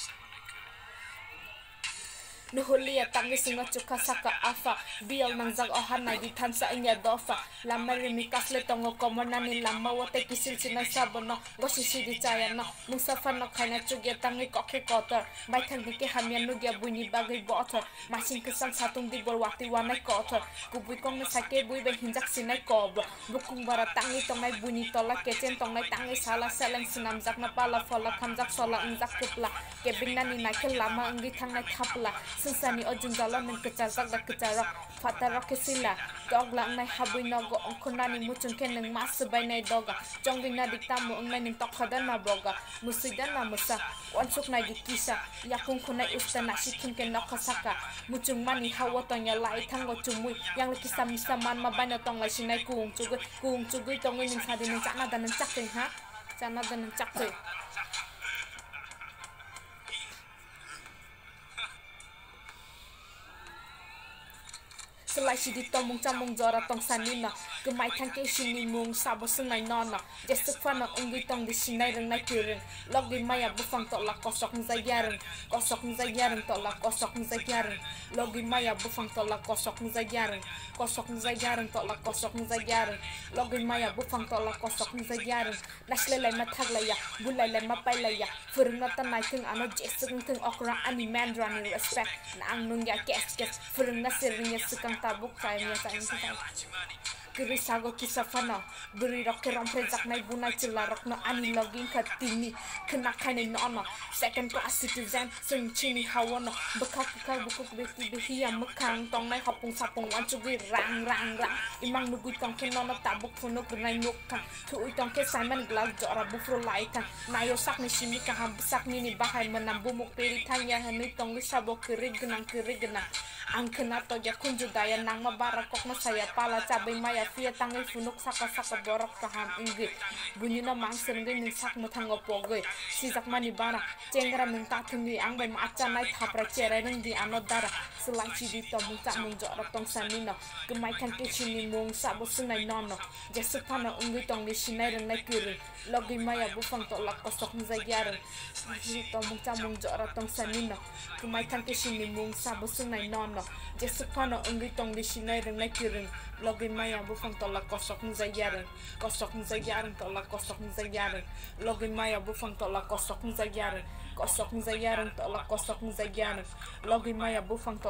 percent when I could. Nuhulia tangi singa chuka saka afa. Bial mangjak ohan nai di thansa inya dofa. Lamari mi kasle tongo komonani lamma wote kisil sinai sabono. Gosi sidi chaya no. Mungsa fanno khaina chuge tangi kokhe kotor. Bai thang dike hamya nugia buni bagai bothor masing kesang satung di bol wati wanai kotor. Kubui kong na sake bui be hinjak sinai kob bukung bara tangi tongai buni tola kechen tongai tangi sala seleng sinam jak na pala fola khamjak sola kupla kebing nani nakel lama ungi thapla. sensani ojung dalam men kecarak da kecarak fatara kesila. Dog lang nai habui nogo ongkonani mucung ken nang mas sebai nai doga. Jongging na diktamu ong nai ning tokhadan na boga. Musidan na musa wansuk nai dikisa. Yakung kunai usta na shikin ken nokasaka mucung mani hawa tonya lai tango cumui. Yang leki sam saman ma bana tong lai sinai kuung cugui. Kuung cugui tong ning sadi ning chakna dan cakeng ha? Chana dan cakeng selai si di mung chamung jora tong sanina. Kemai thang ke sini mung sabo sungai nona. Jesuk fana ungi tong di sinai reng nai kiring log di maya bufang tok la kosok nza yareng kosok nza yareng tok la kosok nza yareng log di maya bufang tok la kosok nza yareng kosok nza yareng tok la kosok nza yareng log di maya bufang tok la kosok nza yareng nasle lai ma thag la ya bulai lai ma pai la ya. Furung na tanai ting ano jesuk ting okra ani mandrani respect. Na ang nung ya kes kes. Furung na sirnya sukang tabuk saya sa ini kita kiri sago kisa fana. Beri rok ke rompre jak nai bunai cila rok no ani login ka tini. Kena kane no no second class citizen sing chini hawono bekak bekak bukuk beti behi ya mekang tong nai hopung sapung wan cugi rang rang rang. Imang nugui tong ke no no tabuk funo bernai nukkan tu ui tong ke simon glas jora bufro laikan nayo sak ni sini ka ham besak ni ni bahai menam bumuk peri tanya hani tong li sabo kiri genang kiri genang ang kena to ja kunju daya nang mabara kok masaya pala cabai maya fia tangai funuk saka saka borok kaham ingi bunyi na mang serengge ning sak muthang opoge sijak mani bana cengra ning ang bai macha nai thapra chere ning di ano dara selai chi di to mung ta mung jora tong sanino kemai kan ke chini mung sa bo sunai nono jesuk pana ungi tong ni sinai reng nai kiri logi maya bu fang to lak kosok nzai yareng ji to mung ta mung jora tong sanino kemai kan ke chini mung sa bo sunai nono jesuk pana ungi tong ni sinai reng nai kiri logi maya bu fang to lak kosok nzai yareng kosok nzai yareng to lak kosok nzai yareng logi maya bu fang to lak kosok nzai yareng kosok nzai yareng to lak kosok nzai yareng logi maya bu fang to lak kosok nzai yareng kosok nzai yareng to lak kosok nzai yareng logi maya bu fang to lak kosok nzai yareng